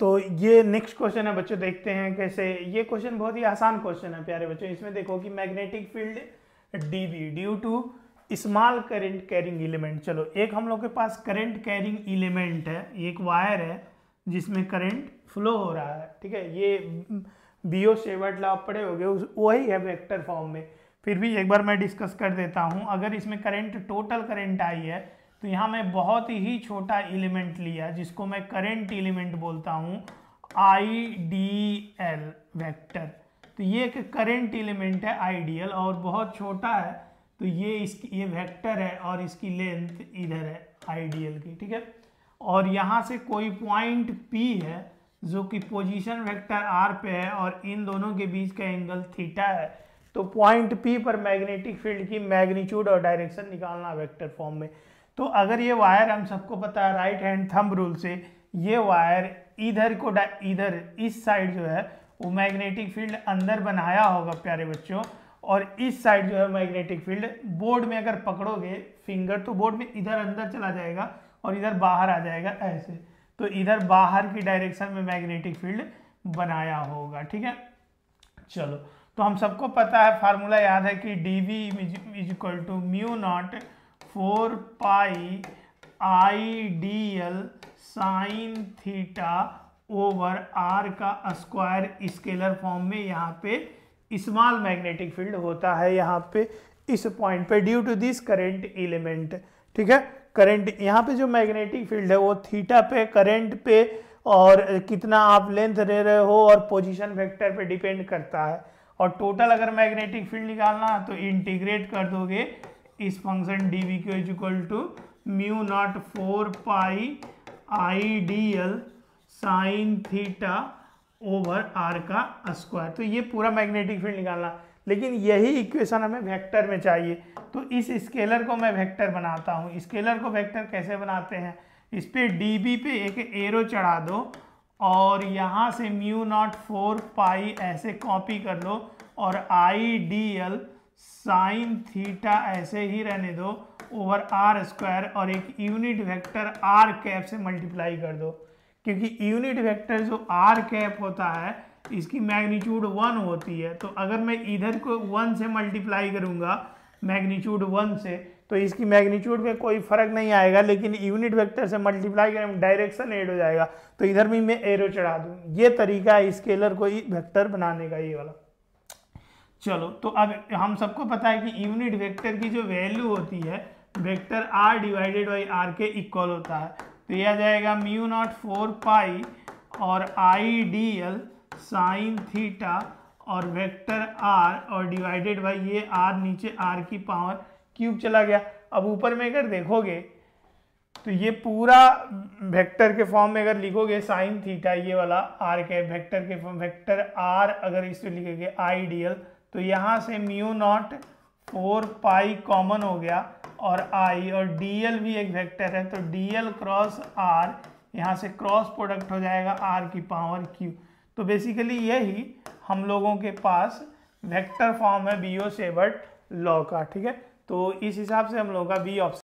तो ये next question है, बच्चों, देखते हैं कैसे। ये क्वेश्चन बहुत ही आसान क्वेश्चन है, प्यारे बच्चों। इसमें देखो कि magnetic field DV due to small current carrying element चलो, एक हम लोग के पास करंट कैरिंग एलिमेंट है, एक वायर है, जिसमें करंट फ्लो हो रहा है, ठीक है? ये बीओ शेवर्ट लाभ पड़े हो गए वही है वेक्टर फॉर्म में। फिर भी एक बार मैं डिस्कस कर देता हूँ। अगर इसमें करंट टोटल करंट आई है तो यहाँ मैं बहुत ही छोटा एलिमेंट लिया, जिसको मैं करेंट एलिमेंट बोलता हूँ आई डी एल वैक्टर तो ये एक करेंट एलिमेंट है आइडियल और बहुत छोटा है तो ये इसकी, ये वेक्टर है, और इसकी लेंथ इधर है आइडियल की, ठीक है? और यहाँ से कोई पॉइंट पी है, जो कि पोजीशन वेक्टर आर पे है, और इन दोनों के बीच का एंगल थीटा है तो पॉइंट पी पर मैग्नेटिक फ़ील्ड की मैग्नीट्यूड और डायरेक्शन निकालना वेक्टर फॉर्म में। तो अगर ये वायर हम सबको पता है राइट हैंड थंब रूल से, ये वायर इधर को इधर, इस साइड जो है, वो मैग्नेटिक फ़ील्ड अंदर बनाया होगा, प्यारे बच्चों। और इस साइड जो है मैग्नेटिक फ़ील्ड बोर्ड में अगर पकड़ोगे फिंगर तो बोर्ड में इधर अंदर चला जाएगा और इधर बाहर आ जाएगा, ऐसे। तो इधर बाहर की डायरेक्शन में मैग्नेटिक फ़ील्ड बनाया होगा, ठीक है? चलो तो हम सबको पता है फार्मूला याद है कि D V is equal to mu naught four pi I D L sine theta over R का स्क्वायर स्केलर फॉर्म में यहाँ पे स्मॉल मैग्नेटिक फ़ील्ड होता है यहाँ पे। इस पॉइंट पे due to this current element ठीक है? करंट यहाँ पे जो मैग्नेटिक फ़ील्ड है वो थीटा पे करंट पे, और कितना आप लेंथ ले रहे हो और पोजीशन वेक्टर पे डिपेंड करता है। और टोटल अगर मैग्नेटिक फ़ील्ड निकालना तो इंटीग्रेट कर दोगे इस function D V Q is equal to mu naught four pi I D L sine theta over R का स्क्वायर। तो ये पूरा मैग्नेटिक फ़ील्ड निकालना। लेकिन यही इक्वेशन हमें वेक्टर में चाहिए। तो इस स्केलर को मैं वेक्टर बनाता हूँ। स्केलर को वेक्टर कैसे बनाते हैं? इस पर डी बी पे एक एरो चढ़ा दो और यहाँ से म्यू नॉट फोर पाई ऐसे कॉपी कर लो और I D L sine theta ऐसे ही रहने दो ओवर आर स्क्वायर और एक यूनिट वेक्टर आर कैप से मल्टीप्लाई कर दो। क्योंकि यूनिट वेक्टर जो आर कैप होता है, इसकी मैग्नीट्यूड वन होती है। तो अगर मैं इधर को वन से मल्टीप्लाई करूँगा मैग्नीट्यूड वन से तो इसकी मैग्नीट्यूड में कोई फ़र्क नहीं आएगा, लेकिन यूनिट वेक्टर से मल्टीप्लाई करें डायरेक्शन एड हो जाएगा। तो इधर भी मैं एरो चढ़ा दूँ। ये तरीका है स्केलर को ही वेक्टर बनाने का, ये वाला। चलो तो अब हम सबको पता है कि यूनिट वेक्टर की जो वैल्यू होती है vector R divided by R के इक्वल होता है। तो यह आ जाएगा म्यू नॉट फोर पाई और I D L sine theta और वेक्टर आर और डिवाइडेड बाई ये आर नीचे आर की पावर क्यूब चला गया। अब ऊपर में अगर देखोगे तो ये पूरा वेक्टर के फॉर्म में अगर लिखोगे साइन थीटा ये वाला आर के वेक्टर के फॉर्म वेक्टर आर अगर इसमें लिखोगे आई डी एल तो यहाँ से mu naught four pi common हो गया और आई और डी एल भी एक वेक्टर है तो डी एल क्रॉस आर यहाँ से क्रॉस प्रोडक्ट हो जाएगा आर की पावर क्यू तो बेसिकली यही हम लोगों के पास वेक्टर फॉर्म है बी ओ सेवर्ट लॉ का, ठीक है? तो इस हिसाब से हम लोगों का बी ऑप्शन